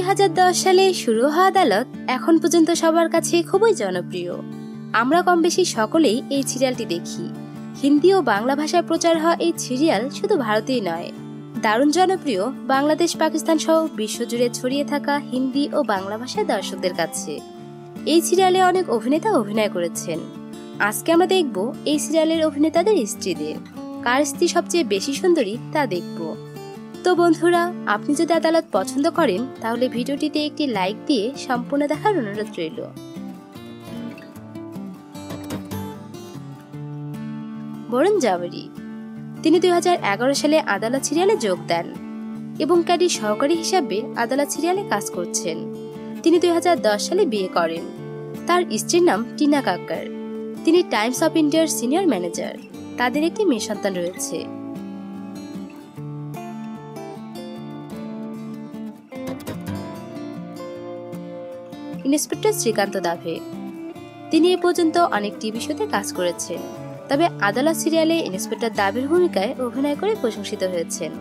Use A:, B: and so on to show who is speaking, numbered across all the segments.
A: দুই হাজার দশ সালে শুরু হওয়া আদালত এখন পর্যন্ত সবার কাছে খুবই জনপ্রিয়। আমরা কম বেশি সকলেই এই সিরিয়ালটি দেখি। হিন্দি ও বাংলা ভাষায় প্রচার হওয়া এই সিরিয়াল শুধু ভারতেই নয়। দারুণ জনপ্রিয় বাংলাদেশ, পাকিস্তান সহ বিশ্বজুড়ে ছড়িয়ে থাকা হিন্দি ও বাংলা ভাষার দর্শকদের কাছে। এই সিরিয়ালে অনেক অভিনেতা অভিনয় করেছেন। আজকে আমরা দেখব এই সিরিয়ালের অভিনেতাদের স্ত্রীদের। কার স্ত্রী সবচেয়ে বেশি সুন্দরী তা দেখব। তো বন্ধুরা, আপনি যদি আদালত পছন্দ করেন, তাহলে ভিডিওটিতে একটি লাইক দিয়ে সম্পূর্ণ দেখার অনুরোধ রইল। বরুণ জাওয়ারি তিনি দু হাজার এগারো সালে আদালত সিরিয়ালে যোগ দেন এবং ক্যাডির সহকারী হিসাবে আদালত সিরিয়ালে কাজ করছেন। তিনি দুই হাজার দশ সালে বিয়ে করেন। তার স্ত্রীর নাম টিনা কাক্কার। তিনি টাইমস অফ ইন্ডিয়ার সিনিয়র ম্যানেজার। তাদের একটি মেয়ে সন্তান রয়েছে। ইন্সপেক্টর শ্রীকান্ত দাভে। তিনি এ পর্যন্ত অনেক টিভি শোতে কাজ করেছেন। তবে আদালত সিরিয়ালে ইন্সপেক্টর দাবের ভূমিকায় অভিনয় করে প্রশংসিত হয়েছেন।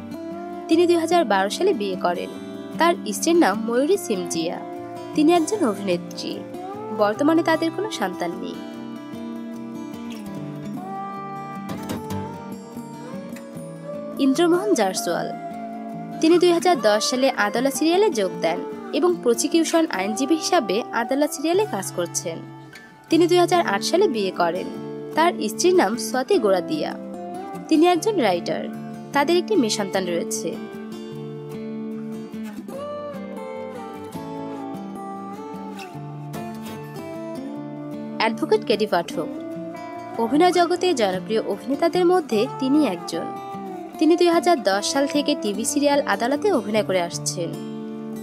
A: তিনি দুই হাজার বারো সালে বিয়ে করেন। তার স্ত্রীর নাম ময়ূরী সিমজিয়া। তিনি একজন অভিনেত্রী। বর্তমানে তাদের কোনো সন্তান নেই। ইন্দ্রমোহন জারসওয়াল তিনি দুই হাজার দশ সালে আদালত সিরিয়ালে যোগ দেন এবং প্রসিকিউশন আইনজীবী হিসাবে আদালত সিরিয়ালে কাজ করছেন। তিনি দুই হাজার আট সালে বিয়ে করেন। তার স্ত্রীর নাম স্বাতি গোড়াদিয়া তিনি একজন রাইটার। তাদের একটি মেয়ে সন্তান রয়েছে। Advocate K D Pathak. অভিনয় জগতে জনপ্রিয় অভিনেতাদের মধ্যে তিনি একজন। তিনি দুই হাজার দশ সাল থেকে টিভি সিরিয়াল আদালতে অভিনয় করে আসছেন।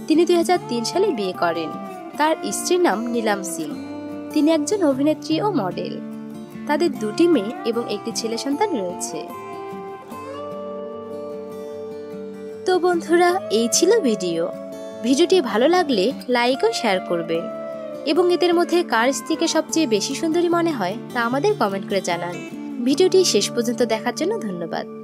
A: তিনি দুই হাজার তিন সালে বিয়ে করেন। তার স্ত্রীর নাম নীলাম সিং। তিনি একজন অভিনেত্রী ও মডেল। তাদের দুটি মেয়ে এবং একটি ছেলে সন্তান রয়েছে। তো বন্ধুরা, এই ছিল ভিডিও। ভিডিওটি ভালো লাগলে লাইক ও শেয়ার করবেন। এবং এদের মধ্যে কার স্ত্রীকে সবচেয়ে বেশি সুন্দরী মনে হয় তা আমাদের কমেন্ট করে জানান। ভিডিওটি শেষ পর্যন্ত দেখার জন্য ধন্যবাদ।